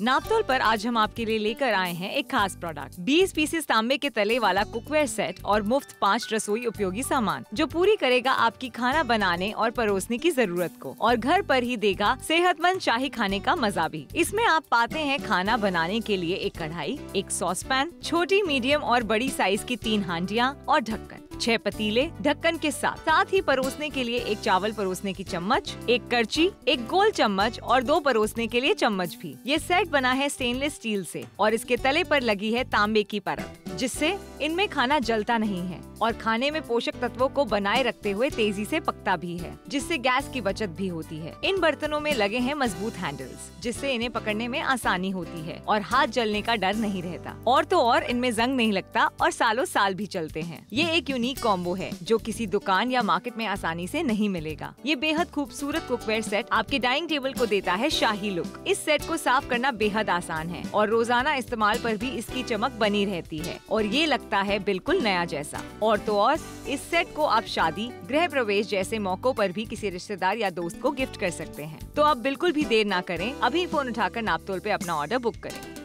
नापतोल पर आज हम आपके लिए लेकर आए हैं एक खास प्रोडक्ट 20 पीसेस तांबे के तले वाला कुकवेयर सेट और मुफ़्त पाँच रसोई उपयोगी सामान, जो पूरी करेगा आपकी खाना बनाने और परोसने की ज़रूरत को, और घर पर ही देगा सेहतमंद शाही खाने का मज़ा भी। इसमें आप पाते हैं खाना बनाने के लिए एक कढ़ाई, एक सॉस पैन छोटी मीडियम और बड़ी साइज़ की तीन हांडिया और ढक्कन। छह पतीले ढक्कन के साथ। साथ ही परोसने के लिए एक चावल परोसने की चम्मच, एक करची, एक गोल चम्मच और दो परोसने के लिए चम्मच भी। ये सेट बना है स्टेनलेस स्टील से और इसके तले पर लगी है तांबे की परत। जिससे इनमें खाना जलता नहीं है और खाने में पोषक तत्वों को बनाए रखते हुए तेज़ी से पकता भी है, जिससे गैस की बचत भी होती है। इन बर्तनों में लगे हैं मज़बूत हैंडल्स जिससे इन्हें पकड़ने में आसानी होती है और हाथ जलने का डर नहीं रहता। और तो और इनमें जंग नहीं लगता और सालों साल भी चलते हैं। ये एक यूनिक कॉम्बो है, जो किसी दुकान या मार्केट में आसानी से नहीं मिलेगा। ये बेहद खूबसूरत कुकवेयर सेट आपके डाइनिंग टेबल को देता है शाही लुक इस सेट को साफ़ करना बेहद आसान है और रोज़ाना इस्तेमाल पर भी इसकी चमक बनी रहती है। और ये लगता है बिल्कुल नया जैसा। और तो और, इस सेट को आप शादी, गृह प्रवेश जैसे मौकों पर भी किसी रिश्तेदार या दोस्त को गिफ्ट कर सकते हैं। तो आप बिल्कुल भी देर ना करें, अभी फ़ोन उठाकर नापतोल पे अपना ऑर्डर बुक करें।